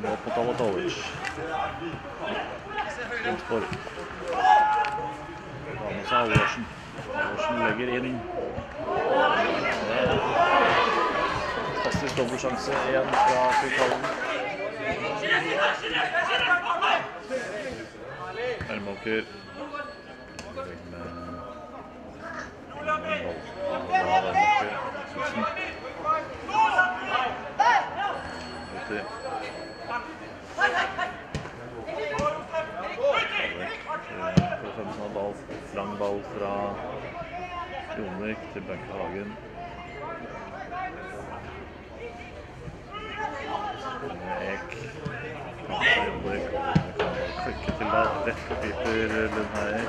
På Talatovic. for... Da med seg Halvorsen. Halvorsen legger inn. Fantastisk dobbeltsjanse igjen fra Kvikkhallen. Hermåker. Ball, lang ball fra Jonvik til Benke Hagen. Ek. Klikke til der. Rett på piper Lundheier.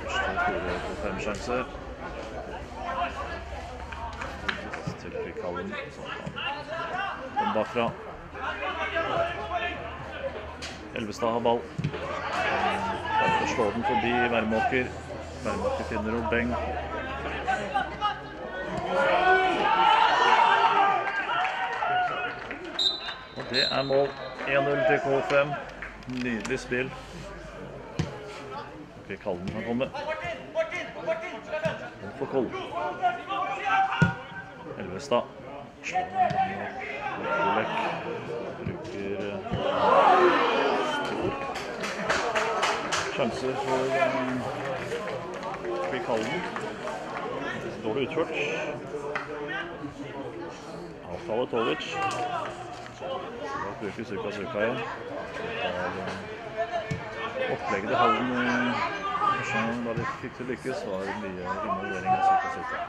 Første store på fem sjanser. Til Kvikkhallen. Kom bakfra. Elvestad har ball. Klarer å slå den forbi Værmåker. Værmåker finner Obeng. Og det er mål. 1-0 til K5. Nydelig spill. Ok, Kallen kan komme. Den for Koll. Elvestad. Olek bruker eh, stor sjanse for um, Kvikkhallen. Dårlig utført. Avtale Tovic. Da bruker Suka Suka igjen. Opplegget til Halden da de fikk til lykkes, var mye involvering av Suka Suka.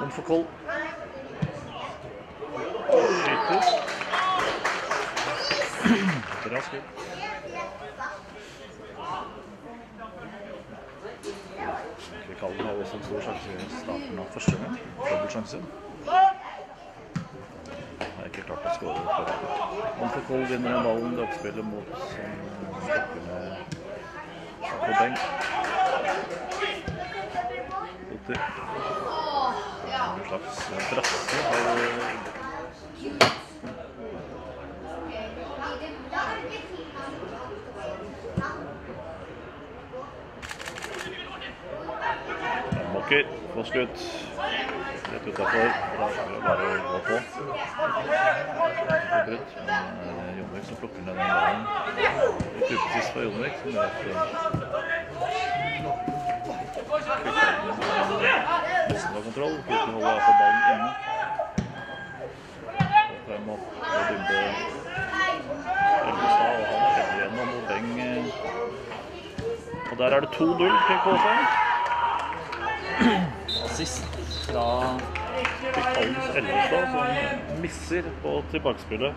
Men for Koll. Bra skudd. Kvikkhallen har også en stor sjanse i starten av første gang. Dobbeltsjanse. Har ikke klart å skåre for det. Onfor Koll vinner en ballen oppspillet mot klokkene på benk. Otter. En slags brasse har Måker får skutt rett utafor. Da skal det bare gå på. Brutt, det er Jonvik som plukker ned den ballen. Litt upresist fra Jonvik, som gjør at nesten har kontroll. Gutten holder iallfall ballen inne. Frem opp og dybde Elvestad, og han heller gjennom og Beng. Og der er det 2-0 til K5 assist fra Kvikkhallens Ellestad, som misser på tilbakespillet.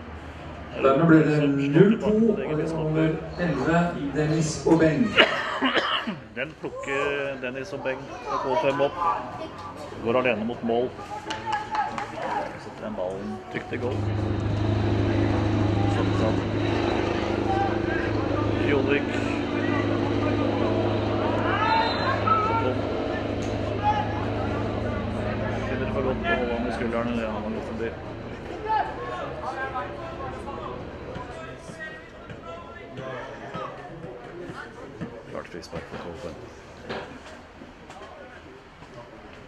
Dermed ble det 0-2 og nummer 11, Dennis Obeng. Den plukker Dennis og Beng fra K5 opp. Går alene mot mål. Setter den ballen trygt i goal. Sånn sånn. Jolvik. Finner for godt å holde han var gått forbi. Klart frispark for K5.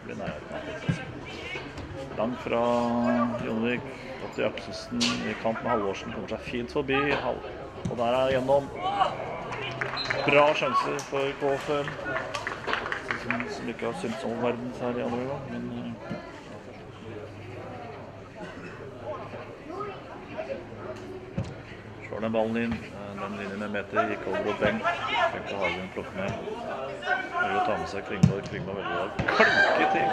Blir nære. Langt fra Jonvik opp til Akselsen i kamp med Halvorsen. Kommer seg fint forbi. Og der er gjennom. Bra sjanse for K5. Som, ikke har syntes om verdens her i andre gang, men Slår den ballen inn. Eh, Den linjen en meter gikk over og Beng. Fikk Hagen plukke med. Velger å ta med seg Klingborg. Klingborg velger å klinke til.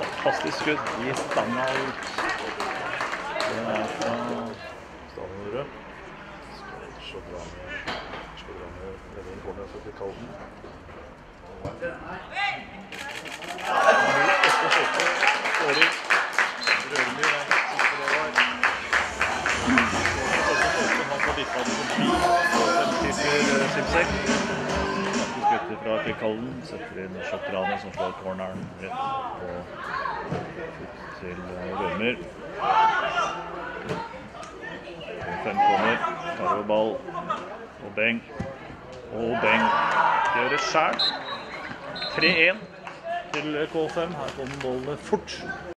Fantastisk skudd i stanga ut. Det er fra. Skal slå bra med Skal dra med redningen corner for Kalden. Skårer. Rørmyr Simsek. Skutter fra Kvikkhallen. Setter inn Shotrani som slår corneren rett på til Rømer. K5 kommer. Tar over ball. Og Beng. Og Beng gjør det sjæl. 3-1 til K5. Her kommer ballene fort.